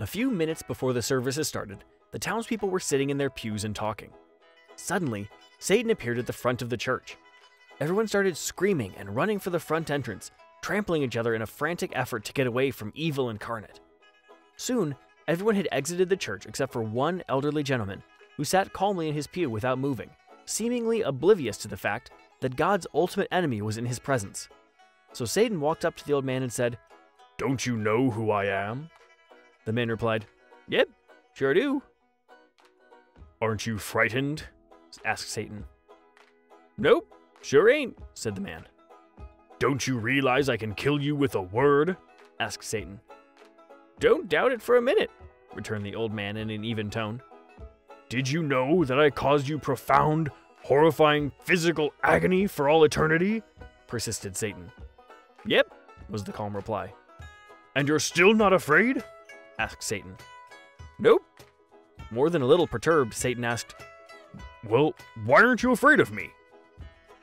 A few minutes before the services started, the townspeople were sitting in their pews and talking. Suddenly, Satan appeared at the front of the church. Everyone started screaming and running for the front entrance, trampling each other in a frantic effort to get away from evil incarnate. Soon, everyone had exited the church except for one elderly gentleman who sat calmly in his pew without moving, seemingly oblivious to the fact that God's ultimate enemy was in his presence. So Satan walked up to the old man and said, Don't you know who I am? The man replied, Yep, sure do. Aren't you frightened? asked Satan. Nope, sure ain't, said the man. Don't you realize I can kill you with a word? asked Satan. Don't doubt it for a minute, returned the old man in an even tone. Did you know that I caused you profound, horrifying physical agony for all eternity? persisted Satan. Yep, was the calm reply. And you're still not afraid? Asked Satan. Nope. More than a little perturbed, Satan asked, Well, why aren't you afraid of me?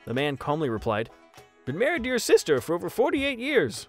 The man calmly replied, Been married to your sister for over 48 years.